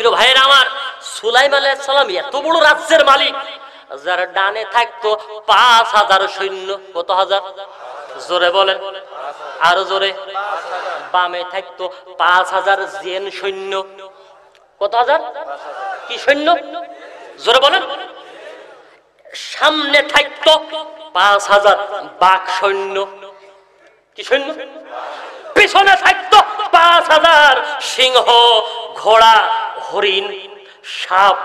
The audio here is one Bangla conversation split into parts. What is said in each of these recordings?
প্রিয় ভাইয়ের আমার, সুলাইম আলাইসালাম এত বড় রাজ্যের মালিক, যার ডানে থাকতো পাঁচ হাজার সৈন্য। কত হাজার? জোরে বলেন। আরও জোরে? বামে থাকতো পাঁচ হাজার জেন সৈন্য। কত হাজার? কি সৈন্য? জোরে বলেন। সামনে থাকতো পাঁচ হাজার বাঘ সৈন্য। কি সৈন্য? পিছনে থাকতো পাঁচ হাজার সিংহ, ঘোড়া, হরিণ, সাপ,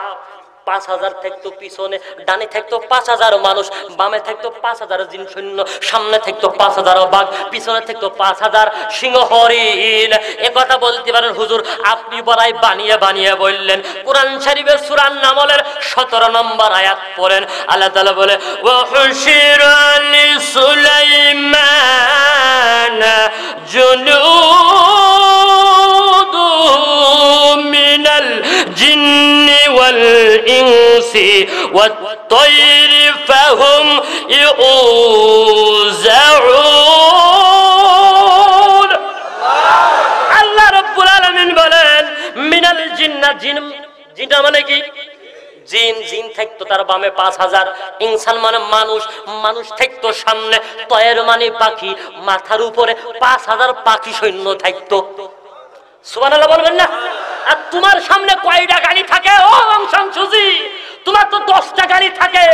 পাঁচ হাজার থাকতো পিছনে, ডানে থাকতো পাঁচ হাজার মানুষ, বামে থাকতো পাঁচ হাজার জিন সৈন্য সামনে থাকতো পাঁচ হাজার বাঘ, পিছনে থাকতো পাঁচ হাজার সিংহ, হরিণ। এ কথা বলতে পারেন, হুজুর, আপনি বলাই বানিয়ে বানিয়ে বললেন, কোরআন শরীফের সুরান নামলের সতেরো নম্বর আয়াত পড়েন, আল্লাহ তালা বলে সুলাইমান জুনু الجن والإنس والطير فهم يؤوزعون আল্লাহ রব্বুল আলামিন বলেন মিনাল জিন্না জিন জিনটা মানে কি জিন জিন থাকতো তার বামে পাঁচ হাজার ইনসান মানে মানুষ মানুষ থাকতো সামনে তয়ের মানে পাখি মাথার উপরে পাঁচ হাজার পাখি সৈন্য থাকতো সুবহানাল্লাহ বলবেন না আর তোমার সামনে কয়টা গাড়ি থাকে? ও অংশাংশুজি তোমার তো দশটা গাড়ি থাকে।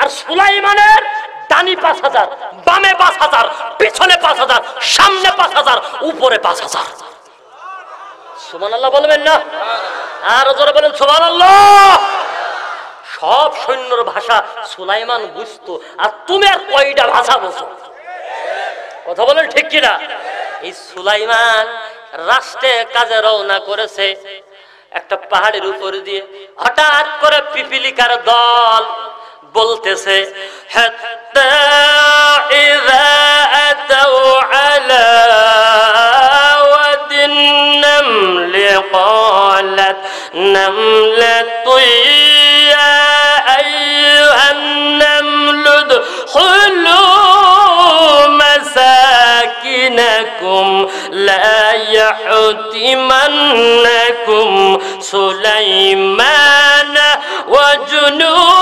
আর সুলাইমানের ডানি পাঁচ হাজার, বামে পাঁচ হাজার, পেছনে পাঁচ হাজার, সামনে পাঁচ হাজার, উপরে পাঁচ হাজার। সুমান আল্লাহ বলবেন না? আর জোরে বলেন সুমান আল্লাহ সব সৈন্যর ভাষা সুলাইমান বুঝতো। আর তুমি আর কয়টা ভাষা বুঝো? কথা বলেন ঠিক কিনা? এই সুলাইমান রাষ্ট্রে কাজে রওনা করেছে একটা পাহাড়ের উপর দিয়ে হঠাৎ করে পিপিলিকার দল বলতেছে হাত্তা ইযা আতাউ আলা ওয়াদিন নামলি قالت نملة يا أيها النمل ادخلوا مساكنكم لا يحتمنكم سليمان وجنوده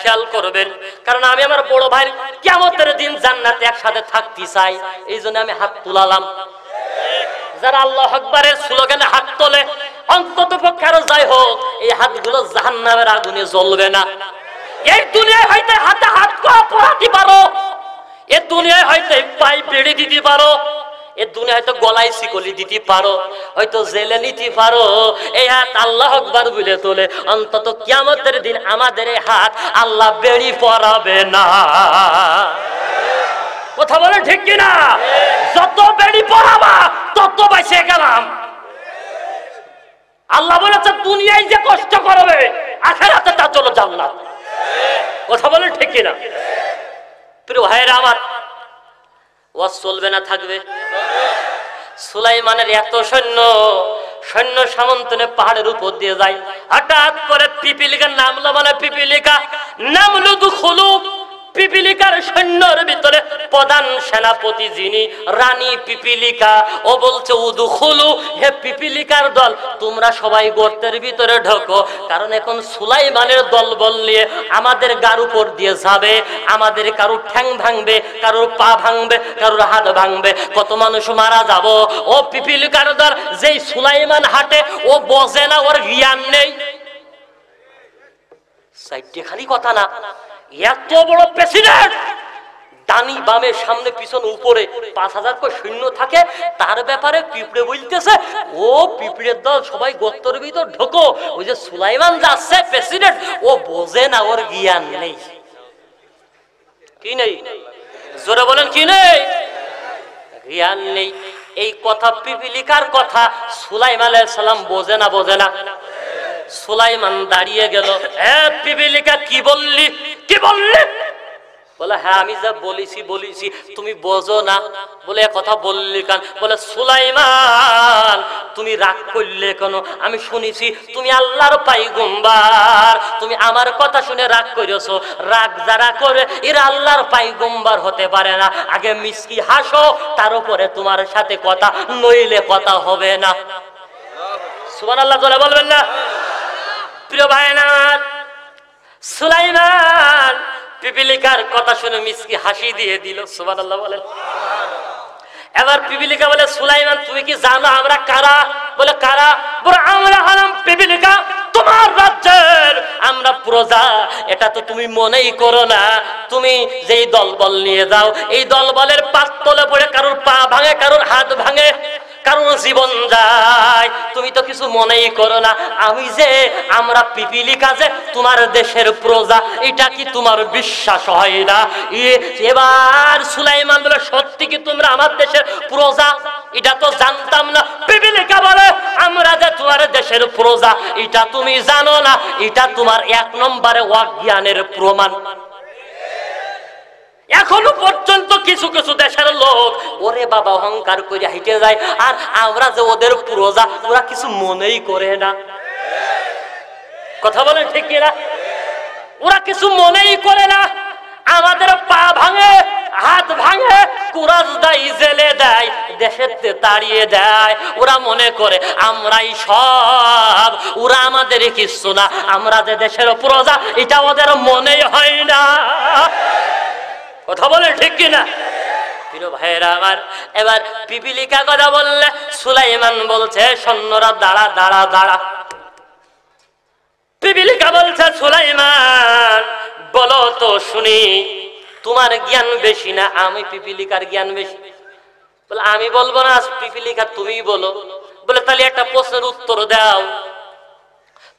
খেয়াল করবেন। কারণ আমি আমার বড় ভাই কেমতের দিন জান্নাতে একসাথে থাকতে চাই। এই জন্য আমি হাত তুলালাম। যারা আল্লাহ আকবরের স্লোগানে হাত তোলে, অন্তত পক্ষে আরও যাই হোক, এই হাতগুলো জাহান্নামের আগুনে জ্বলবে না। এই দুনিয়ায় হয়তো হাতে হাত পড়াতে পারো এ দুনিয়ায় হয়তো পাই বেড়ে দিতে পারো এ দুনিয়া হয়তো গলায় শিকলি দিতে পারো, হয়তো জেলে নিতে পারো। এই হাত আল্লাহ আকবার বলে তোলে, অন্তত কিয়ামতের দিন আমাদের হাত আল্লাহ বেড়ি পরাবে না। কথা বলে ঠিক কিনা? যত বেড়ি পরাবা, তত বেঁচে গেলাম। আল্লাহ বলেছে, দুনিয়ায় যে কষ্ট করবে, আখেরাতে তার জন্য জান্নাত। কথা বলে ঠিক কিনা? প্রিয় ভাইয়েরা আমার ওয়াজ চলবে না, থাকবে। সুলাইমানের এত সৈন্য সৈন্য সামন্তনে পাহাড়ের উপর দিয়ে যায়। হঠাৎ করে পিপিলিকা নামলো মানে পিপিলিকা নামলো দুখুলু পিপিলিকার সৈন্যর ভিতরে প্রধান সেনাপতি যিনি রানী পিপিলিকা, ও বলছে, উদুখুলু, হে পিপিলিকার দল, তোমরা সবাই গর্তের ভিতরে ঢোকো, কারণ এখন সুলাইমানের দল বল নিয়ে আমাদের গার উপর দিয়ে যাবে, আমাদের কারোর ঠ্যাং ভাঙবে, কারোর পা ভাঙবে, কারোর হাত ভাঙবে, কত মানুষ মারা যাব। ও পিপিলিকার দল, যেই সুলাইমান হাটে, ও বসে না, ওর জ্ঞান নেই। সাইডে খালি কথা না। এত বড় প্রেসিডেন্ট ডানি বামে সামনে পিছনে উপরে পাঁচ হাজার করে সৈন্য থাকে, তার ব্যাপারে পিঁপড়ে বলতেছে, ও পিঁপড়ের দল সবাই গর্তর ভিতর ঢোকো, ওই যে সুলাইমান যাচ্ছে প্রেসিডেন্ট ও বোঝে না, ওর জ্ঞান নেই। কি নেই? জোরে বলেন, কি নেই? জ্ঞান নেই। এই কথা পিপিলিকার কথা সুলাইম আলাইহিস সালাম বোঝে না বোঝে না। সুলাইমান দাঁড়িয়ে গেল হ্যাঁ পিপিলিকা, কি বললি? কি বললি? বলে হ্যাঁ আমি যা বলেছি বলেছি, তুমি বোঝো না। বলে কথা বললি কেন? বলে, সুলাইমান, তুমি রাগ করলে কেন? আমি শুনেছি, তুমি আল্লাহর পাইগম্বার, তুমি আমার কথা শুনে রাগ করেছ। রাগ যারা করে, এরা আল্লাহর পাই পাইগম্বার হতে পারে না। আগে মিসকি হাসো, তার উপরে তোমার সাথে কথা, নইলে কথা হবে না। সুবান আল্লাহ বলবেন না? প্রিয় ভাই না সুলাইমান, পিপিলিকার কথা শুনে মিসকি হাসি দিয়ে দিল সুবান আল্লাহ বলেন। এবার পিপিলিকা বলে, সুলাইমান, তুমি কি জানো আমরা কারা? বলে কারা? বলে, আমরা হলাম পিপিলিকা, তোমার রাজ্যের আমরা প্রজা। এটা তো তুমি মনেই করো না। তুমি যেই দলবল নিয়ে যাও, এই দলবলের পাত জীবন যায়। তুমি তো কিছু মনেই করো না। আমি যে, আমরা পিপিলিকা যে, তোমার দেশের প্রজা, এটা কি তোমার বিশ্বাস হয় না? এবার সুলাইমান বলে, সত্যি কি তোমরা আমার দেশের প্রজা? এটা তো জানতাম না। পিপিলিকা বলে, আমরা যে তোমার দেশের প্রজা, এটা তুমি জানো না। এটা তোমার এক নম্বরে অজ্ঞানের প্রমাণ। এখনও পর্যন্ত কিছু কিছু দেশের লোক ওরে বাবা অহংকার করে হেঁটে যায়, আর আমরা যে ওদের প্রজা, ওরা কিছু মনেই করে না। কথা বলেন ঠিক কিনা? ওরা কিছু মনেই করে না। আমাদের পা ভাঙে, হাত ভাঙে, কুরাজ দেয়, জেলে দেয়, দেশের তাড়িয়ে দেয়। ওরা মনে করে, আমরাই সব, ওরা আমাদের কিছু না। আমরা যে দেশের প্রজা, এটা ওদের মনেই হয় না। কথা বলে ঠিক কিনা? এবার পিপিলিকা কথা বললে সুলাইমান বলছে দাঁড়া দাঁড়া পিপিলিকা বলছে, সুলাইমান, বলো তো শুনি, তোমার জ্ঞান বেশি না? আমি পিপিলিকার জ্ঞান বেশি। বলে, আমি বলব না পিপিলিকা তুমি বলো। বলে, তাহলে একটা প্রশ্নের উত্তর দাও।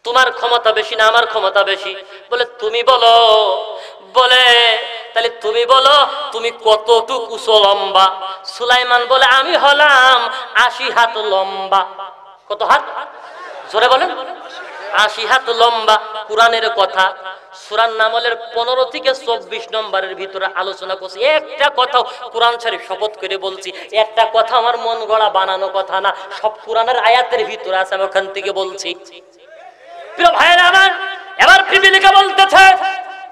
তোমার ক্ষমতা বেশি না, আমার ক্ষমতা বেশি? বলে, তুমি বলো। বলে তাহলে তুমি বলো, তুমি কতটুকু লম্বা সুলাইমান বলে, আমি হলাম আশি হাত লম্বা। কত হাত? জোরে বলেন। আশি হাত লম্বা, কোরআনের কথা। সুরান নামলের পনেরো থেকে চব্বিশ নম্বরের ভিতরে আলোচনা করছি। একটা কথা কোরআন শরীফ শপথ করে বলছি। একটা কথা আমার মন গড়া বানানো কথা না, সব কোরআনের আয়াতের ভিতরে আছে আমি ওখান থেকে বলছি। প্রিয় ভাইয়েরা আমার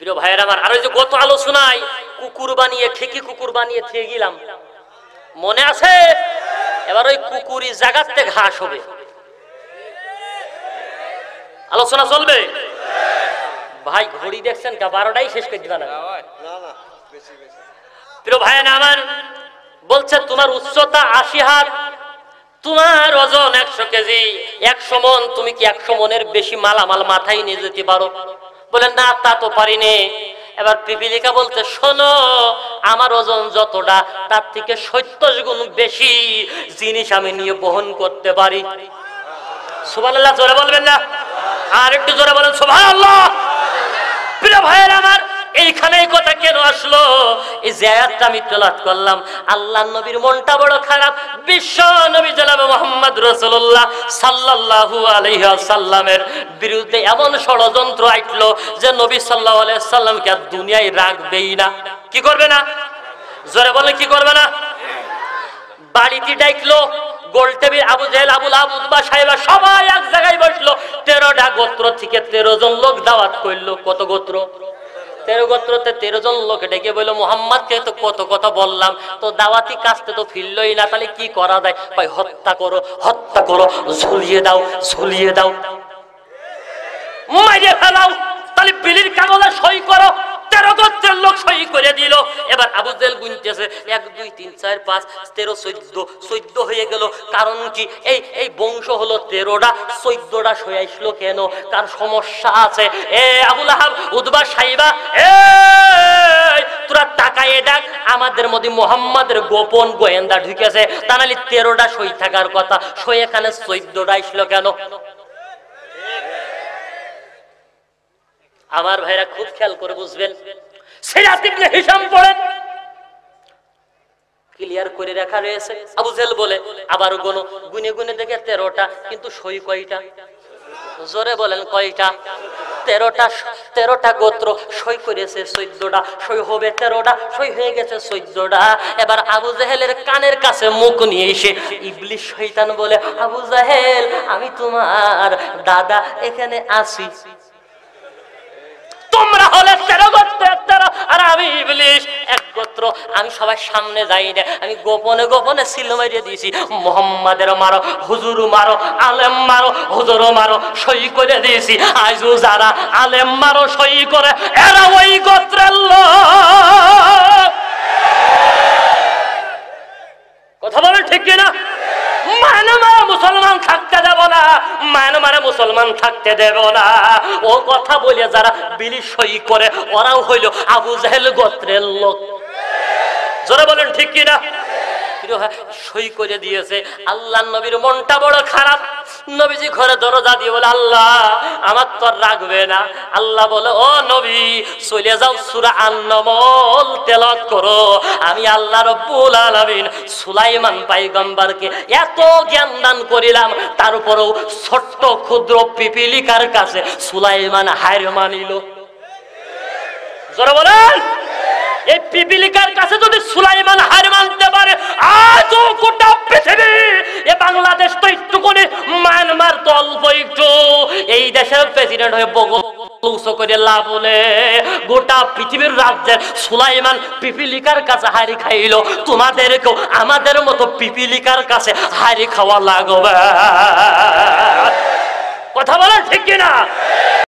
প্রিয় ভাইয়ের আমার আর ওই যে গত আলোচনায় কুকুর বানিয়ে খেকি কুকুর বানিয়ে থেকে গেলাম। মনে আছে? এবার ওই কুকুরি জায়গাতে ঘাস হবে। আলোচনা চলবে? ভাই ঘড়ি দেখছেন কা? বারোটাই শেষ করে দিবা না। প্রিয় ভাই। না আমার বলছে তোমার উচ্চতা আশি হাত তোমার ওজন একশো কেজি। একশো মন তুমি কি একশো মনের বেশি মালামাল মাথায় নিয়ে যেতে পারো? বলে, না, তা তো পারিনি। এবার পিপিলিকা বলতে শোনো, আমার ওজন যতটা, তার থেকে সত্তর গুণ বেশি জিনিস আমি নিয়ে বহন করতে পারি। সুবহানাল্লাহ, জোরে বলবেন না? আর একটু জোরে বলেন, সুবহানাল্লাহ। প্রিয় ভাইয়ের আমার এইখানে কথা কেন আসলো? এই যে আয়াতটা আমি তেলাত করলাম। আল্লাহ নবীর মনটা বড় খারাপ। বিশ্ব নবী জনাবে মোহাম্মদ রসুল্লাহ সাল্লাল্লাহু আলাইহি সাল্লামের বিরুদ্ধে এমন ষড়যন্ত্র আইটলো যে নবী সাল্লাহ সাল্লামকে আর দুনিয়ায় রাখবেই না। কি করবে না? জোরে বলে কি করবে না? বাড়িতে ডাইকলো গোল টেবিল আবু জেল আবুল আবুদ বা সাহেবা সবাই এক জায়গায় বসল। তেরোটা গোত্র থেকে তেরো জন লোক দাওয়াত করল। কত গোত্র? তেরো গোত্রতে তেরো জন লোক ডেকে বলল, মোহাম্মদকে তো কত কথা বললাম, তো দাওয়াতি কাজতে তো ফিরলই না, তাহলে কি করা যায়? ভাই, হত্যা করো হত্যা করো, ঝুলিয়ে দাও ঝুলিয়ে দাও। মাইরে ফেলাও, তাহলে বিলির কাগজে সই করো। তেরো গোত্রের লোক সই করে দিল। এবার আবু জেল গুনতেছে, এক, দুই, তিন, চার, পাঁচ, তেরো হয়ে গেল। কারণ কি? এই এই বংশ হলো তেরোটা কেন? কার সমস্যা আছে? এ আবুল আহাব উদ্বা সাইবা, এ, তোরা ডাক আমাদের মধ্যে মোহাম্মদের গোপন গোয়েন্দা ঢুকেছে। তা নাহলে তেরোটা সই থাকার কথা, সই এখানে চোদ্দটা আসলো কেন? আমার ভাইরা খুব খেয়াল করে বুঝবেন। ক্লিয়ার করে রাখা রয়েছে। আবু জেল বলে, আবার গুনে গুনে দেখে তেরোটা, কিন্তু সই কয়টা? জোরে বলেন, কয়টা? তেরোটা তেরোটা গোত্র সই করেছে চোদ্দটা, সই হবে তেরোটা, সই হয়ে গেছে চোদ্দটা। এবার আবু জাহেলের কানের কাছে মুখ নিয়ে এসে ইবলিশ শৈতান বলে, আবু জাহেল, আমি তোমার দাদা এখানে আসি তোমরা হলে তেরো গোত্র তেরো। আর আমি ইবলিশ এক গোত্র আমি সবার সামনে যাই না আমি গোপনে গোপনে সিল মারিয়ে দিয়েছি। মোহাম্মদের মারো হুজুর মারো, আলেম মারো হুজুর মারো, সই করে দিয়েছি। আজও যারা আলেম মারো, সই করে, এরা ওই গোত্রের লোক। কথা বলেন ঠিক কিনা? মুসলমান থাকতে দেব না, মায়ানমারে মুসলমান থাকতে দেব না। ও কথা বলে যারা বিলি সই করে, ওরাও হইল আবু জাহেল গোত্রের লোক। জোরে বলেন, ঠিক কিনা? সই করে দিয়েছে। আল্লাহ নবীর মনটা বড় খারাপ। নবীজি ঘরে দরজা দিয়ে বলে, আল্লাহ, আমার তো রাখবে না। আল্লাহ বলে, ও নবী, চলে যাও সুরা আন্নমল তেলত করো। আমি আল্লাহ রব্বুল আলামিন সুলাইমান পাইগম্বরকে এত জ্ঞান দান করিলাম তারপরেও ছোট্ট ক্ষুদ্র পিপিলিকার কাছে সুলাইমান হার মানিল। জোরে বলেন? এই পিপিলিকার কাছে যদি সুলাইমান হার মানতে পারে এই দেশের প্রেসিডেন্ট হয়ে বগল করে লাভ বলে গোটা পৃথিবীর রাজ্যের সুলাইমান পিপিলিকার কাছে হারি খাইলো। তোমাদেরকেও আমাদের মতো পিপিলিকার কাছে হারি খাওয়া লাগবে। কথা বলেন ঠিক কিনা?